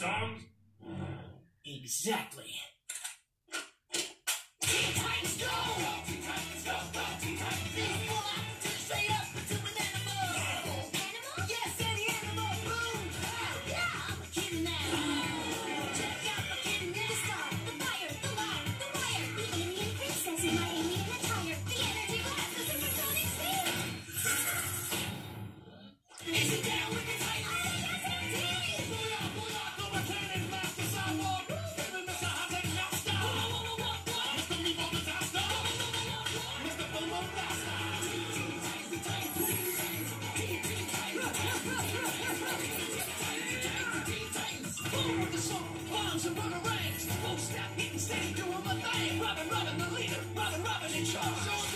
songs? Exactly. arms and rubber rings. Won't stop getting steady, doing my thing. Robin, Robin, the leader. Robin, Robin in charge.